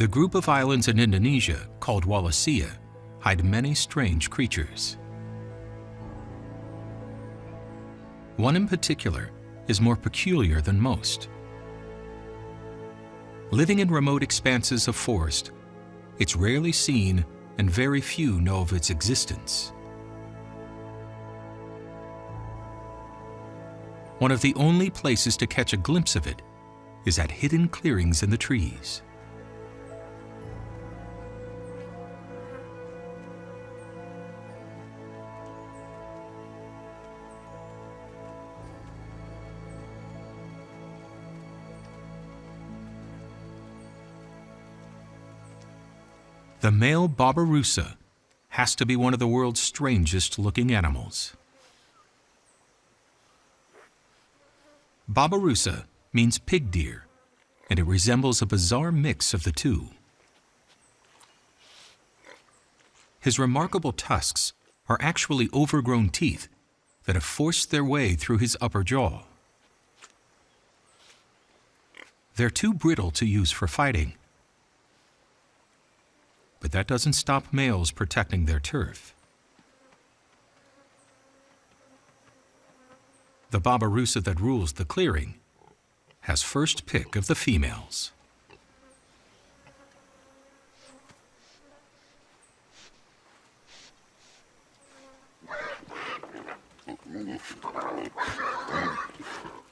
The group of islands in Indonesia called Wallacea hide many strange creatures. One in particular is more peculiar than most. Living in remote expanses of forest, it's rarely seen and very few know of its existence. One of the only places to catch a glimpse of it is at hidden clearings in the trees. The male Babirusa has to be one of the world's strangest looking animals. Babirusa means pig deer, and it resembles a bizarre mix of the two. His remarkable tusks are actually overgrown teeth that have forced their way through his upper jaw. They're too brittle to use for fighting, but that doesn't stop males protecting their turf. The Babirusa that rules the clearing has first pick of the females.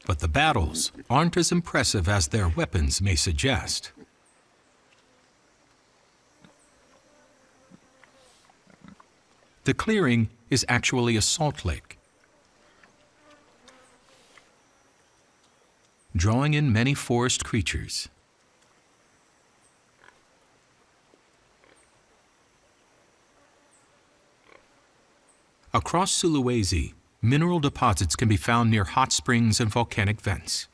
But the battles aren't as impressive as their weapons may suggest. The clearing is actually a salt lake, drawing in many forest creatures. Across Sulawesi, mineral deposits can be found near hot springs and volcanic vents.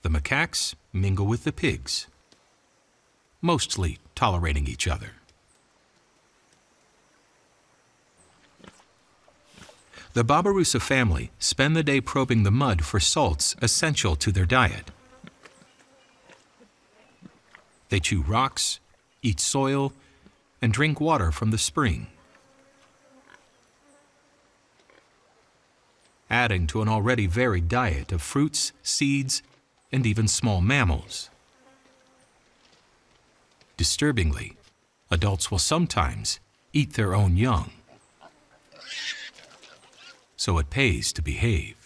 The macaques mingle with the pigs, mostly tolerating each other. The Babirusa family spend the day probing the mud for salts essential to their diet. They chew rocks, eat soil, and drink water from the spring. Adding to an already varied diet of fruits, seeds, and even small mammals. Disturbingly, adults will sometimes eat their own young. So it pays to behave.